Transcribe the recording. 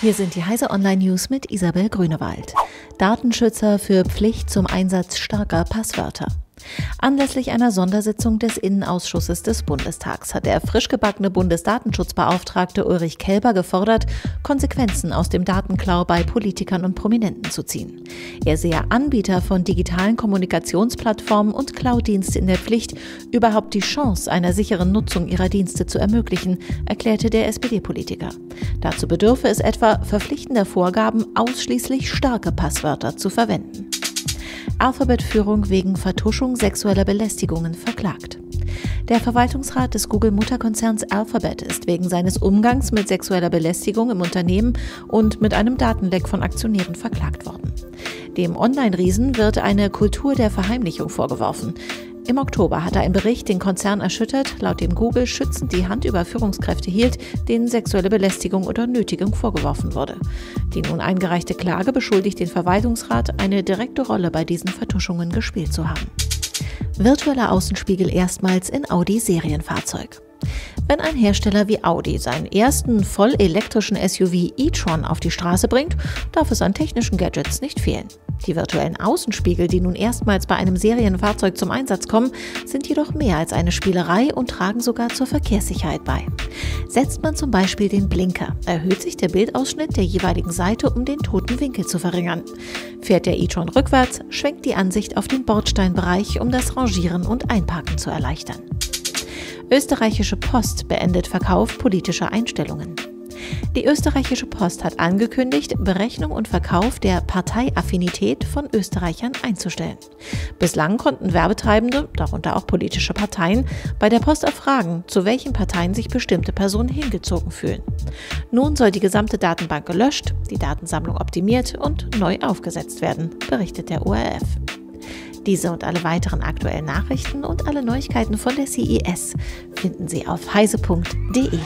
Hier sind die Heise Online News mit Isabel Grünewald. Datenschützer für Pflicht zum Einsatz starker Passwörter. Anlässlich einer Sondersitzung des Innenausschusses des Bundestags hat der frisch gebackene Bundesdatenschutzbeauftragte Ulrich Kelber gefordert, Konsequenzen aus dem Datenklau bei Politikern und Prominenten zu ziehen. Er sehe Anbieter von digitalen Kommunikationsplattformen und Cloud-Dienste in der Pflicht, überhaupt die Chance einer sicheren Nutzung ihrer Dienste zu ermöglichen, erklärte der SPD-Politiker. Dazu bedürfe es etwa verpflichtender Vorgaben, ausschließlich starke Passwörter zu verwenden. Alphabet-Führung wegen Vertuschung sexueller Belästigungen verklagt. Der Verwaltungsrat des Google-Mutterkonzerns Alphabet ist wegen seines Umgangs mit sexueller Belästigung im Unternehmen und mit einem Datenleck von Aktionären verklagt worden. Dem Online-Riesen wird eine Kultur der Verheimlichung vorgeworfen. Im Oktober hatte ein Bericht den Konzern erschüttert, laut dem Google schützend die Hand über Führungskräfte hielt, denen sexuelle Belästigung oder Nötigung vorgeworfen wurde. Die nun eingereichte Klage beschuldigt den Verwaltungsrat, eine direkte Rolle bei diesen Vertuschungen gespielt zu haben. Virtueller Außenspiegel erstmals in Audi Serienfahrzeug. Wenn ein Hersteller wie Audi seinen ersten voll elektrischen SUV e-tron auf die Straße bringt, darf es an technischen Gadgets nicht fehlen. Die virtuellen Außenspiegel, die nun erstmals bei einem Serienfahrzeug zum Einsatz kommen, sind jedoch mehr als eine Spielerei und tragen sogar zur Verkehrssicherheit bei. Setzt man zum Beispiel den Blinker, erhöht sich der Bildausschnitt der jeweiligen Seite, um den toten Winkel zu verringern. Fährt der e-tron rückwärts, schwenkt die Ansicht auf den Bordsteinbereich, um das Rangieren und Einparken zu erleichtern. Österreichische Post beendet Verkauf politischer Einstellungen. Die österreichische Post hat angekündigt, Berechnung und Verkauf der Parteiaffinität von Österreichern einzustellen. Bislang konnten Werbetreibende, darunter auch politische Parteien, bei der Post erfragen, zu welchen Parteien sich bestimmte Personen hingezogen fühlen. Nun soll die gesamte Datenbank gelöscht, die Datensammlung optimiert und neu aufgesetzt werden, berichtet der ORF. Diese und alle weiteren aktuellen Nachrichten und alle Neuigkeiten von der CES finden Sie auf heise.de.